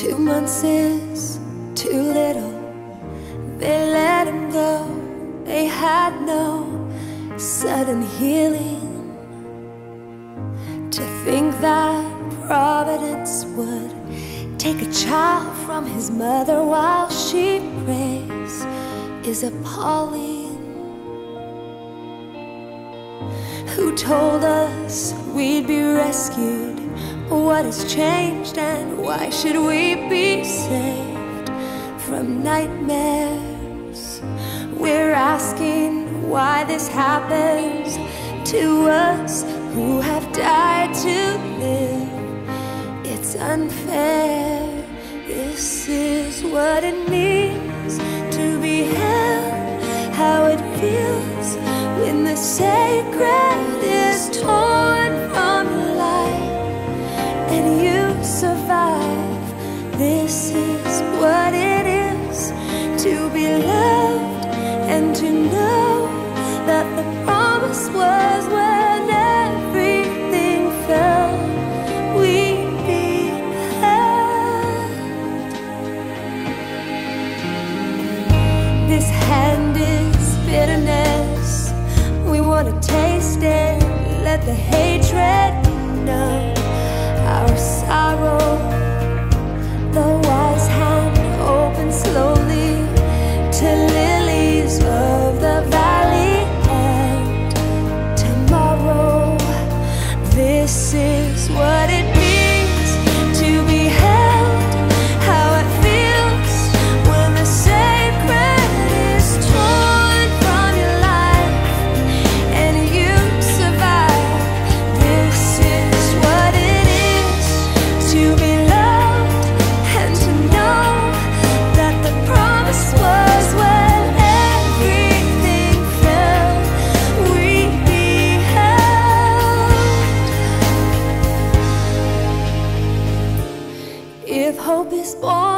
Two months is too little. They let him go. They had no sudden healing. To think that Providence would take a child from his mother while she prays is appalling. Who told us we'd be rescued? What has changed and why should we be saved from nightmares? We're asking why this happens to us who have died to live. It's unfair. This is what it means to be held, how it feels when the sacred is be loved and to know that the promise was when everything fell. We'd be held. This hand is bitterness. We want to taste it. Let the hatred numb our sorrow. Hope